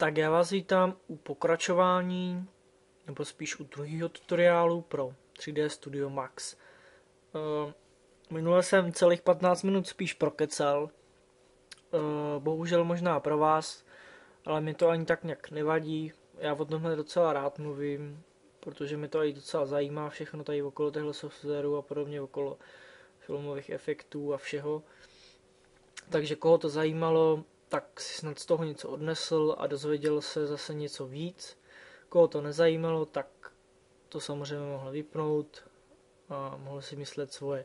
Tak já vás vítám u pokračování, nebo spíš u druhého tutoriálu pro 3D Studio Max. Uh, minule jsem celých 15 minut spíš prokecal, uh, bohužel možná pro vás, ale mi to ani tak nějak nevadí. Já o tomhle docela rád mluvím, protože mi to i docela zajímá všechno tady okolo téhle softwaru a podobně okolo filmových efektů a všeho. Takže koho to zajímalo, tak si snad z toho něco odnesl a dozvěděl se zase něco víc. Koho to nezajímalo, tak to samozřejmě mohl vypnout a mohl si myslet svoje.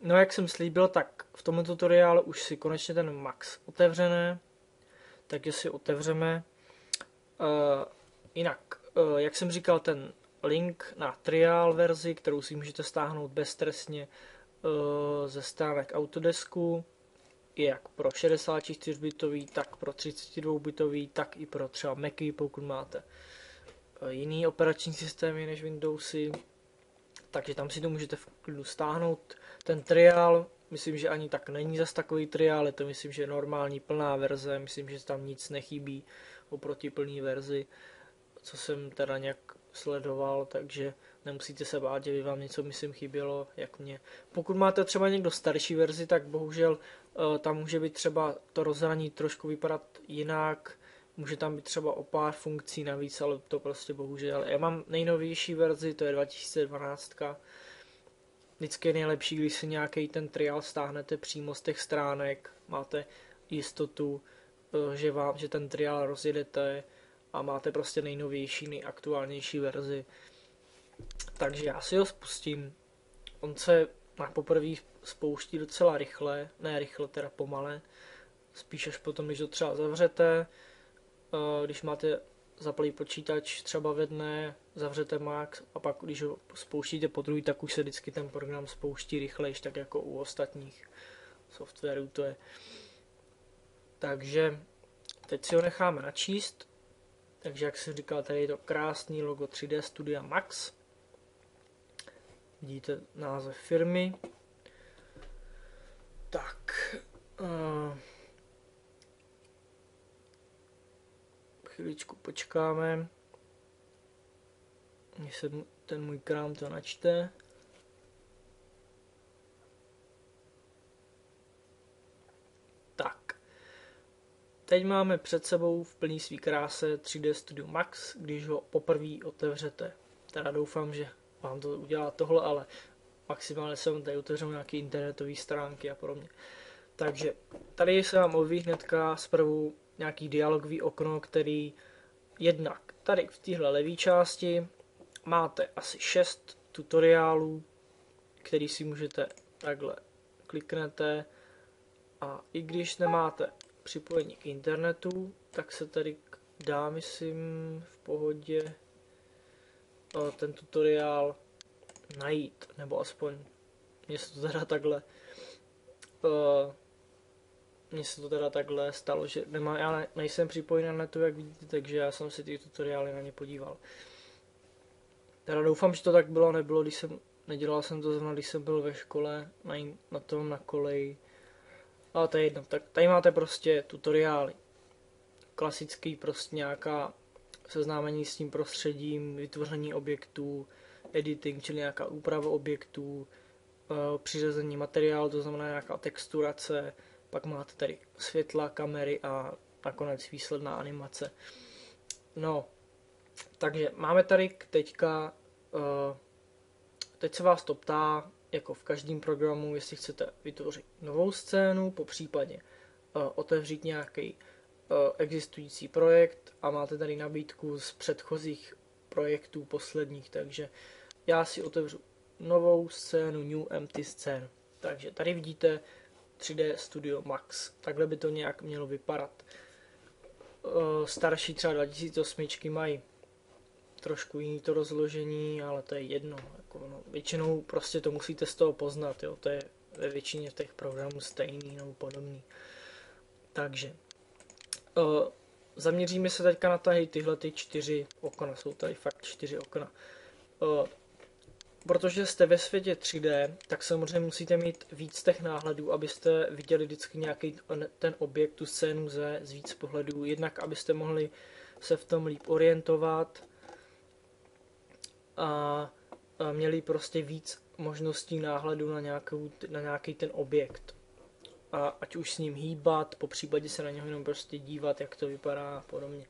No jak jsem slíbil, tak v tomto tutoriálu už si konečně ten Max otevřené, takže si otevřeme. Uh, jinak, uh, jak jsem říkal, ten link na trial verzi, kterou si můžete stáhnout bezstresně uh, ze stránek Autodesku, je jak pro 64-bitový, tak pro 32-bitový, tak i pro třeba Macy, pokud máte eh, jiný operační systémy než Windowsy. Takže tam si to můžete v klidu stáhnout. Ten trial, myslím, že ani tak není zas takový trial, je to myslím, že normální plná verze, myslím, že tam nic nechybí oproti plné verzi, co jsem teda nějak sledoval, takže nemusíte se bát, že by vám něco, myslím, chybělo, jak mě. Pokud máte třeba někdo starší verzi, tak bohužel uh, tam může být třeba to rozhraní trošku vypadat jinak, může tam být třeba o pár funkcí navíc, ale to prostě bohužel. Já mám nejnovější verzi, to je 2012. Vždycky je nejlepší, když si nějaký ten trial stáhnete přímo z těch stránek, máte jistotu, uh, že, vám, že ten trial rozjedete a máte prostě nejnovější, nejaktuálnější verzi. Takže já si ho spustím. On se na poprvé spouští docela rychle, ne rychle, teda pomale. Spíš až potom, když to třeba zavřete, eh, když máte zaplý počítač třeba ve dne, zavřete Max a pak když ho spouštíte po druhý, tak už se vždycky ten program spouští rychlejš, tak jako u ostatních softwarů to je. Takže teď si ho necháme načíst. Takže jak jsem říkal, tady je to krásný logo 3D Studia Max. Vidíte název firmy. Tak. Uh, chviličku počkáme. Když se ten můj krám to načte. Tak. Teď máme před sebou v plný svý kráse 3D Studio Max, když ho poprvé otevřete. Teda doufám, že vám to udělá tohle, ale maximálně jsem tady otevřel nějaké internetové stránky a podobně. Takže tady se vám objeví hnedka zprvu nějaký dialogový okno, který jednak tady v téhle levé části máte asi 6 tutoriálů, který si můžete takhle kliknete a i když nemáte připojení k internetu, tak se tady dá, myslím, v pohodě ten tutoriál najít, nebo aspoň mně se to teda takhle mně se to teda takhle stalo, že nemá, já ne, nejsem připojen na netu, jak vidíte, takže já jsem si ty tutoriály na ně podíval. Teda doufám, že to tak bylo, nebylo, když jsem, nedělal jsem to zrovna, když jsem byl ve škole, na, na tom, na koleji. Ale to je jedno, tak tady máte prostě tutoriály. Klasický prostě nějaká seznámení s tím prostředím, vytvoření objektů, editing, čili nějaká úprava objektů, eh, přiřazení materiálu, to znamená nějaká texturace, pak máte tady světla, kamery a nakonec výsledná animace. No, takže máme tady teďka, eh, teď se vás to ptá, jako v každém programu, jestli chcete vytvořit novou scénu, po případě eh, otevřít nějaký existující projekt a máte tady nabídku z předchozích projektů posledních, takže já si otevřu novou scénu, New Empty scénu. Takže tady vidíte 3D Studio Max. Takhle by to nějak mělo vypadat. Eh, starší třeba 2008 mají trošku jiný to rozložení, ale to je jedno. Jako no, většinou prostě to musíte z toho poznat, jo. to je ve většině těch programů stejný nebo podobný. Takže Uh, zaměříme se teďka na tady tyhle ty čtyři okna. Jsou tady fakt čtyři okna. Uh, protože jste ve světě 3D, tak samozřejmě musíte mít víc těch náhledů, abyste viděli vždycky nějaký ten objekt, tu scénu ze, z víc pohledů, jednak abyste mohli se v tom líp orientovat a, a měli prostě víc možností náhledu na, nějakou, na nějaký ten objekt. A ať už s ním hýbat, po případě se na něho jenom prostě dívat, jak to vypadá a podobně.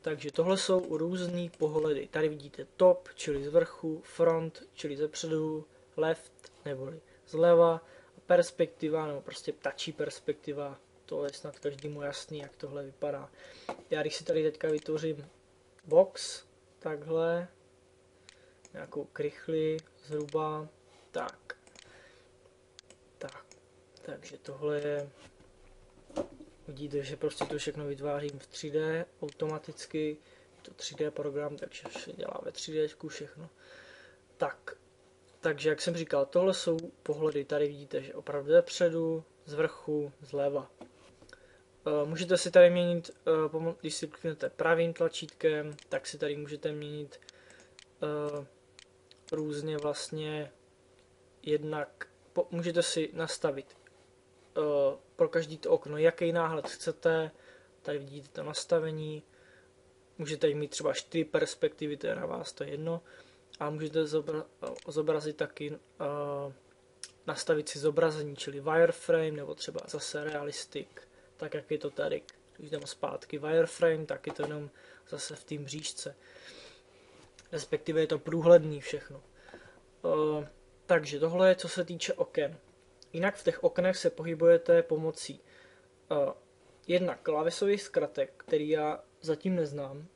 Takže tohle jsou různý pohledy. Tady vidíte top, čili z vrchu, front, čili ze předu, left, neboli zleva, perspektiva, nebo prostě ptačí perspektiva, to je snad každému jasný, jak tohle vypadá. Já když si tady teďka vytvořím box, takhle, nějakou krychli zhruba, tak, takže tohle je Vidíte, že prostě to všechno vytvářím v 3D automaticky. To 3D program, takže vše dělá ve 3D všechno. Tak, takže jak jsem říkal, tohle jsou pohledy. Tady vidíte, že opravdu ze předu, z vrchu, zleva. Eh, můžete si tady měnit, eh, když si kliknete pravým tlačítkem, tak si tady můžete měnit eh, různě vlastně jednak, můžete si nastavit pro každý to okno, jaký náhled chcete. Tady vidíte to nastavení. Můžete mít třeba čtyři perspektivy, to je na vás, to je jedno. A můžete zobra- zobrazit taky, uh, nastavit si zobrazení, čili wireframe, nebo třeba zase realistic, tak jak je to tady. Když jdeme zpátky wireframe, tak je to jenom zase v té mřížce. Respektive je to průhledný všechno. Uh, takže tohle je co se týče oken. Jinak v těch oknech se pohybujete pomocí uh, jednak klávesových zkratek, který já zatím neznám,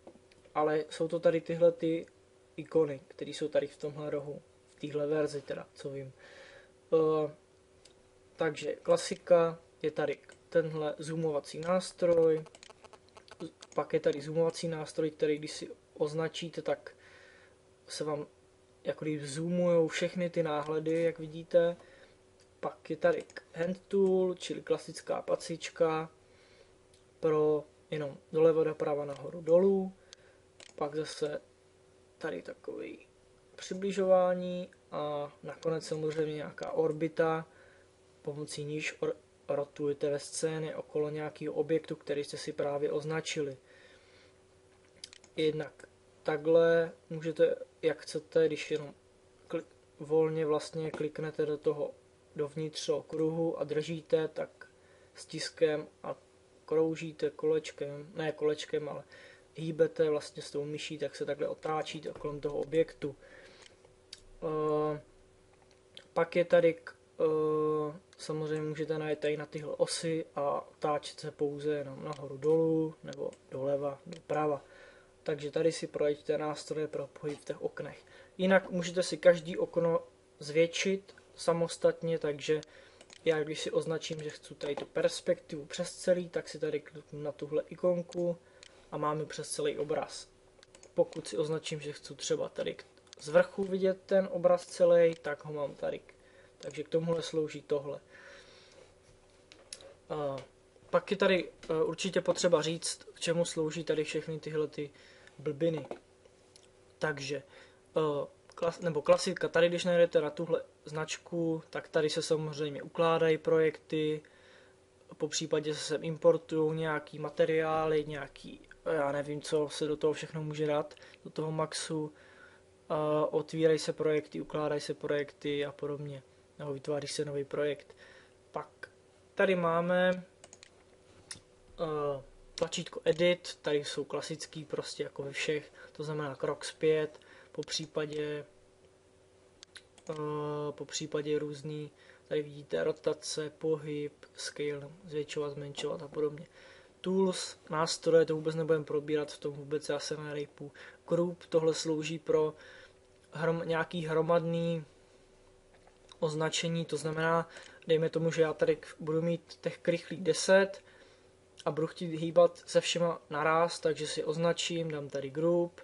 ale jsou to tady tyhle ty ikony, které jsou tady v tomhle rohu, v téhle verzi teda, co vím. Uh, takže klasika je tady tenhle zoomovací nástroj, pak je tady zoomovací nástroj, který když si označíte, tak se vám jako když všechny ty náhledy, jak vidíte, pak je tady hand tool, čili klasická pacička pro jenom doleva, doprava, nahoru, dolů. Pak zase tady takový přibližování a nakonec samozřejmě nějaká orbita, pomocí níž rotujete ve scéně okolo nějakého objektu, který jste si právě označili. Jednak takhle můžete, jak chcete, když jenom volně vlastně kliknete do toho dovnitř kruhu a držíte, tak stiskem a kroužíte kolečkem, ne kolečkem, ale hýbete vlastně s tou myší, tak se takhle otáčíte kolem toho objektu. Uh, pak je tady, uh, samozřejmě můžete najít tady na tyhle osy a otáčet se pouze jenom nahoru dolů nebo doleva, doprava. Takže tady si projeďte nástroje pro pohyb v těch oknech. Jinak můžete si každý okno zvětšit samostatně, takže já když si označím, že chci tady tu perspektivu přes celý, tak si tady kliknu na tuhle ikonku a máme přes celý obraz. Pokud si označím, že chci třeba tady z vrchu vidět ten obraz celý, tak ho mám tady. Takže k tomuhle slouží tohle. A pak je tady e, určitě potřeba říct, k čemu slouží tady všechny tyhle ty blbiny. Takže e, klas, nebo klasika, tady když najdete na tuhle značku, tak tady se samozřejmě ukládají projekty, po případě se sem importují nějaký materiály, nějaký, já nevím, co se do toho všechno může dát, do toho Maxu, otvírají se projekty, ukládají se projekty a podobně, nebo vytváří se nový projekt. Pak tady máme tlačítko Edit, tady jsou klasický prostě jako ve všech, to znamená krok zpět, po případě po případě různý, tady vidíte rotace, pohyb, scale, zvětšovat, zmenšovat a podobně. Tools, nástroje, to vůbec nebudeme probírat, v tom vůbec já se nerejpu. Group, tohle slouží pro hrom, nějaký hromadný označení, to znamená, dejme tomu, že já tady budu mít těch krychlých 10 a budu chtít hýbat se všema naraz, takže si označím, dám tady group,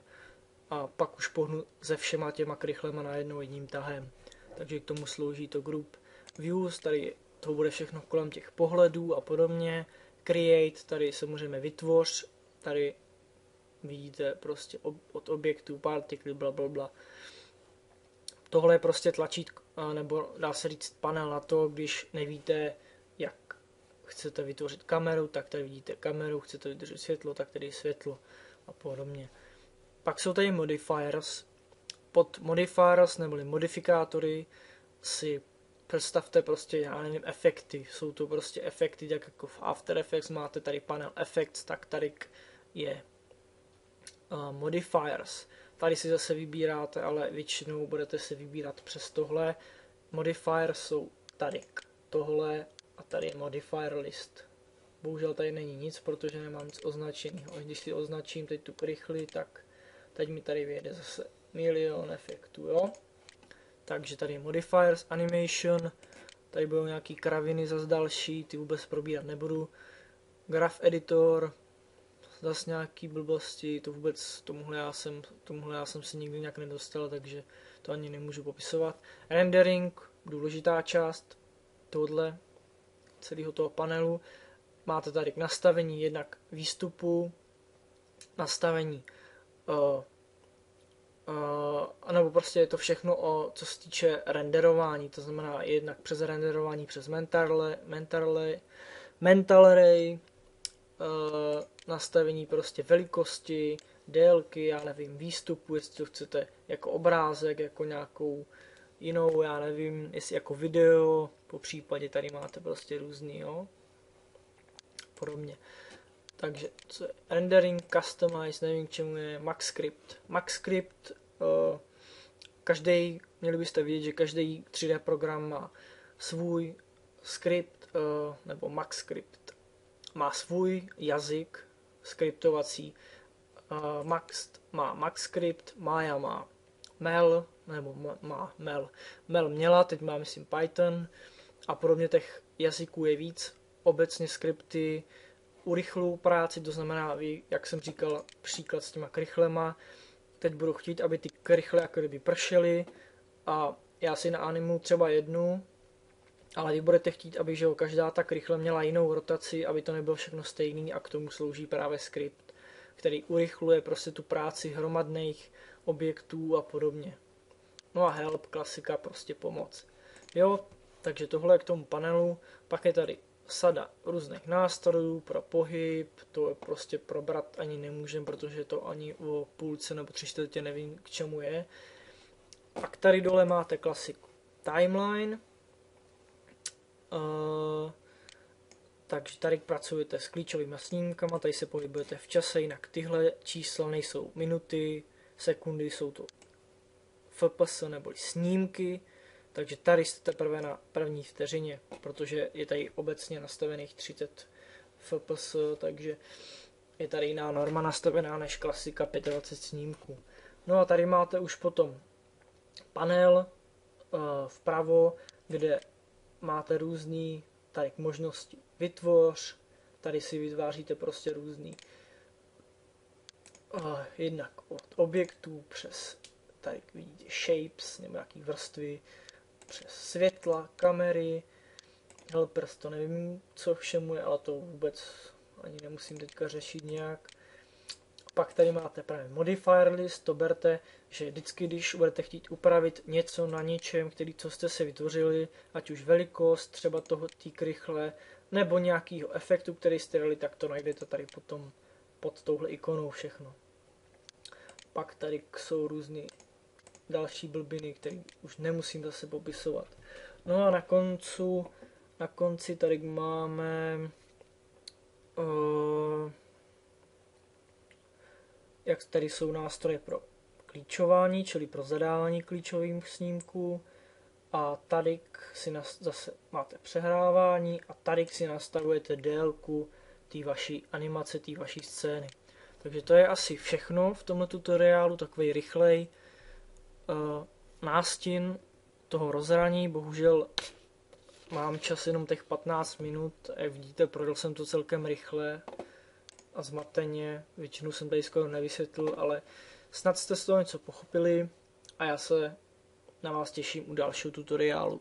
a pak už pohnu se všema těma krychlema najednou jedním tahem. Takže k tomu slouží to group views, tady to bude všechno kolem těch pohledů a podobně. Create, tady se můžeme vytvoř, tady vidíte prostě od objektu, partikly, bla, bla, bla. Tohle je prostě tlačítko, nebo dá se říct panel na to, když nevíte, jak chcete vytvořit kameru, tak tady vidíte kameru, chcete vytvořit světlo, tak tady světlo a podobně. Pak jsou tady modifiers. Pod modifiers neboli modifikátory si představte prostě, já nevím, efekty. Jsou to prostě efekty, tak jako v After Effects máte tady panel Effects, tak tady je uh, modifiers. Tady si zase vybíráte, ale většinou budete si vybírat přes tohle. Modifiers jsou tady tohle a tady je modifier list. Bohužel tady není nic, protože nemám nic označeného. Když si označím teď tu rychlý, tak teď mi tady vyjede zase milion efektů, jo. Takže tady je modifiers, animation, tady budou nějaký kraviny zase další, ty vůbec probírat nebudu. Graph editor, zase nějaký blbosti, to vůbec, tomuhle já jsem, tomuhle já jsem si nikdy nějak nedostal, takže to ani nemůžu popisovat. Rendering, důležitá část tohle celého toho panelu. Máte tady k nastavení jednak výstupu, nastavení uh, uh, nebo prostě je to všechno o, co se týče renderování, to znamená jednak přes renderování přes mental, mental, mental array, uh, nastavení prostě velikosti, délky, já nevím, výstupu, jestli to chcete jako obrázek, jako nějakou jinou, já nevím, jestli jako video, po případě tady máte prostě různý, jo, podobně. Takže co je rendering, customize, nevím k čemu je, MaxScript. MaxScript, uh, každý, měli byste vědět, že každý 3D program má svůj skript, uh, nebo MaxScript, má svůj jazyk skriptovací. Uh, Max má MaxScript, Maya má Mel, nebo má Mel. Mel měla, teď má myslím Python a podobně těch jazyků je víc. Obecně skripty urychlou práci, to znamená, jak jsem říkal, příklad s těma krychlema. Teď budu chtít, aby ty krychle jako kdyby pršely a já si na animu třeba jednu, ale vy budete chtít, aby že jo, každá ta krychle měla jinou rotaci, aby to nebylo všechno stejný a k tomu slouží právě skript, který urychluje prostě tu práci hromadných objektů a podobně. No a help, klasika, prostě pomoc. Jo, takže tohle je k tomu panelu. Pak je tady sada různých nástrojů pro pohyb, to je prostě probrat ani nemůžem, protože to ani o půlce nebo tři čtvrtě nevím k čemu je. Pak tady dole máte klasiku. Timeline, uh, takže tady pracujete s klíčovými snímkama, tady se pohybujete v čase, jinak tyhle čísla nejsou minuty, sekundy, jsou to FPS nebo snímky, takže tady jste teprve na první vteřině, protože je tady obecně nastavených 30 fps, takže je tady jiná norma nastavená než klasika 25 snímků. No a tady máte už potom panel uh, vpravo, kde máte různé tady možnosti vytvoř, tady si vytváříte prostě různý uh, jednak od objektů přes tady vidíte shapes nebo nějaký vrstvy, přes světla, kamery, helpers, to nevím, co všemu je, ale to vůbec ani nemusím teďka řešit nějak. Pak tady máte právě modifier list, to berte, že vždycky, když budete chtít upravit něco na něčem, který, co jste si vytvořili, ať už velikost třeba toho té krychle, nebo nějakýho efektu, který jste dali, tak to najdete tady potom pod touhle ikonou všechno. Pak tady jsou různý další blbiny, které už nemusím zase popisovat. No a na koncu, na konci tady máme uh, jak tady jsou nástroje pro klíčování, čili pro zadávání klíčových snímků a tady si nas, zase máte přehrávání a tady si nastavujete délku té vaší animace, té vaší scény. Takže to je asi všechno v tomto tutoriálu, takový rychlej uh, nástin toho rozhraní, bohužel mám čas jenom těch 15 minut, jak vidíte, prodal jsem to celkem rychle a zmateně, většinu jsem tady skoro nevysvětlil, ale snad jste z toho něco pochopili a já se na vás těším u dalšího tutoriálu.